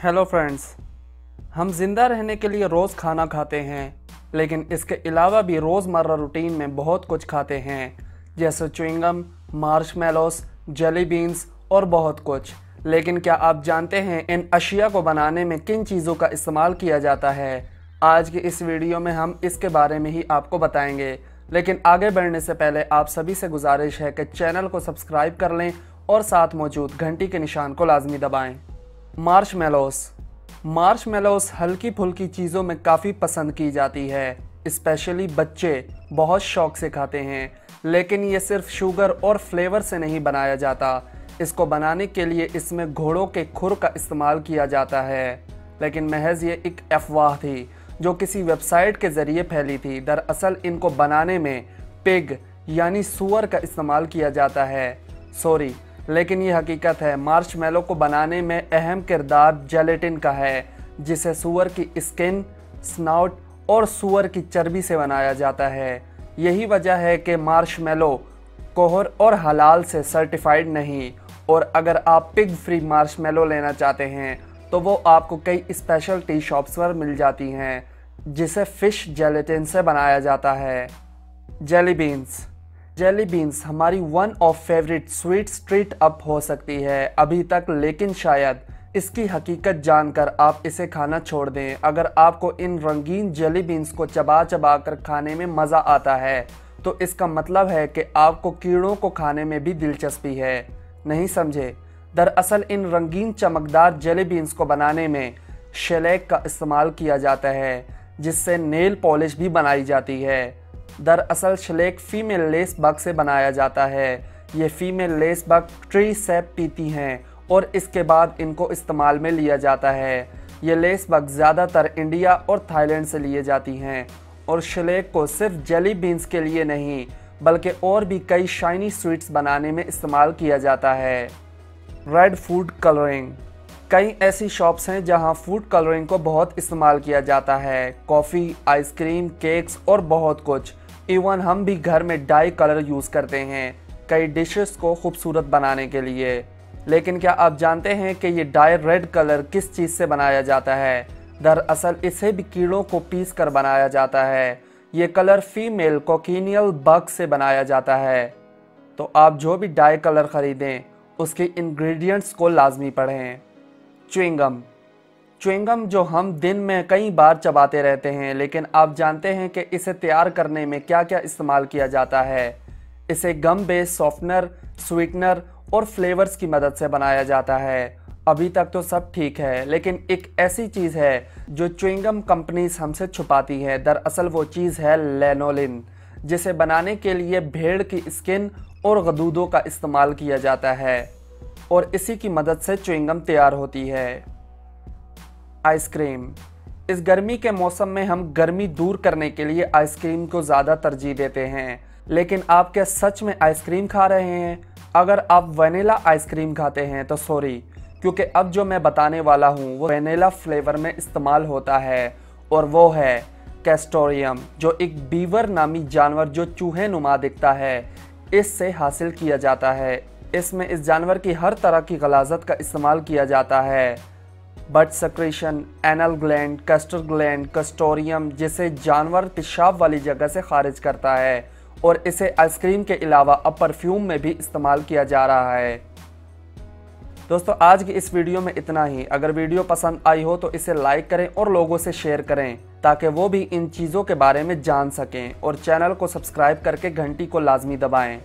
Hello friends हम ज़िंदा रहने के लिए रोज़ खाना खाते हैं, लेकिन इसके अलावा भी रोज़मर्रा रूटीन में बहुत कुछ खाते हैं, जैसे च्विंगम मार्शमेलोस, जेली बीन्स और बहुत कुछ। लेकिन क्या आप जानते हैं इन अशिया को बनाने में किन चीज़ों का इस्तेमाल किया जाता है? आज की इस वीडियो में हम इसके बारे में ही आपको बताएँगे। लेकिन आगे बढ़ने से पहले आप सभी से गुजारिश है कि चैनल को सब्सक्राइब कर लें और साथ मौजूद घंटी के निशान को लाजमी दबाएँ। मार्श मेलोस मार्श मेलोस हल्की फुल्की चीज़ों में काफ़ी पसंद की जाती है, स्पेशली बच्चे बहुत शौक से खाते हैं, लेकिन ये सिर्फ़ शुगर और फ्लेवर से नहीं बनाया जाता। इसको बनाने के लिए इसमें घोड़ों के खुर का इस्तेमाल किया जाता है। लेकिन महज ये एक अफवाह थी, जो किसी वेबसाइट के ज़रिए फैली थी। दरअसल इनको बनाने में पिग, यानी सुअर का इस्तेमाल किया जाता है। सॉरी लेकिन ये हकीकत है मेलो को बनाने में अहम किरदार जेलेटिन का है, जिसे सुअर की स्किन स्नाउट और सुअर की चर्बी से बनाया जाता है। यही वजह है कि मार्श कोहर और हलाल से सर्टिफाइड नहीं, और अगर आप पिग फ्री मार्श लेना चाहते हैं तो वो आपको कई स्पेशल टी शॉप्स पर मिल जाती हैं, जिसे फ़िश जेलेटिन से बनाया जाता है। जेली बीन्स जेली बीन्स हमारी one of favourite sweet street up हो सकती है, अभी तक, लेकिन शायद, इसकी हकीकत जानकर आप इसे खाना छोड़ दें। अगर आपको इन रंगीन जेली बीन्स को चबा चबा कर खाने में मज़ा आता है तो इसका मतलब है कि आपको कीड़ों को खाने में भी दिलचस्पी है। नहीं समझे? दरअसल, इन रंगीन चमकदार जेली बीन्स को बनाने में शेलेक का इस्तेमाल किया जाता है, जिससे नेल पॉलिश भी बनाई जाती है। दरअसल शलेक फीमेल लेस बग से बनाया जाता है। ये female lac bug tree sap पीती हैं और इसके बाद इनको इस्तेमाल में लिया जाता है। ये लेस बग ज़्यादातर इंडिया और थाईलैंड से लिए जाती हैं और शलेक को सिर्फ़ जेली बीन्स के लिए नहीं, बल्कि और भी कई शाइनी स्वीट्स बनाने में इस्तेमाल किया जाता है। Red food colouring. कई ऐसी शॉप्स हैं जहाँ फ़ूड कलरिंग को बहुत इस्तेमाल किया जाता है। कॉफ़ी, आइसक्रीम, केक्स और बहुत कुछ। इवन हम भी घर में डाई कलर यूज़ करते हैं, कई डिशेस को खूबसूरत बनाने के लिए। लेकिन क्या आप जानते हैं कि ये डाई रेड कलर किस चीज़ से बनाया जाता है? दरअसल इसे भी कीड़ों को पीस कर बनाया जाता है। ये कलर फीमेल कोकिनियल बग से बनाया जाता है। तो आप जो भी डाई कलर ख़रीदें, उसके इंग्रेडिएंट्स को लाजमी पढ़ें। च्विंगम च्विंगम जो हम दिन में कई बार चबाते रहते हैं, लेकिन आप जानते हैं कि इसे तैयार करने में क्या क्या इस्तेमाल किया जाता है। इसे गम बेस सॉफ्टनर स्वीटनर और फ्लेवर्स की मदद से बनाया जाता है। अभी तक तो सब ठीक है, लेकिन एक ऐसी चीज़ है जो च्विंगम कंपनीज़ हमसे छुपाती है। दरअसल वो चीज़ है लेनोलिन जिसे बनाने के लिए भेड़ की स्किन और गदूदों का इस्तेमाल किया जाता है और इसी की मदद से च्विंगम तैयार होती है। आइसक्रीम। इस गर्मी के मौसम में हम गर्मी दूर करने के लिए आइसक्रीम को ज़्यादा तरजीह देते हैं। लेकिन आप क्या सच में आइसक्रीम खा रहे हैं? अगर आप वनीला आइसक्रीम खाते हैं तो सॉरी, क्योंकि अब जो मैं बताने वाला हूँ, वो वनीला फ्लेवर में इस्तेमाल होता है और वो है कैस्टोरियम, जो एक बीवर नामी जानवर जो चूहे नुमा दिखता है। इससे हासिल किया जाता है। इसमें इस जानवर की हर तरह की गलाजत का इस्तेमाल किया जाता है। But secretion anal gland castor gland castoreum जिसे जानवर पेशाब वाली जगह से खारिज करता है और इसे आइसक्रीम के अलावा अब परफ्यूम में भी इस्तेमाल किया जा रहा है। दोस्तों, आज की इस वीडियो में इतना ही। अगर वीडियो पसंद आई हो तो इसे लाइक करें और लोगों से शेयर करें, ताकि वो भी इन चीज़ों के बारे में जान सकें और चैनल को सब्सक्राइब करके घंटी को लाजमी दबाएँ।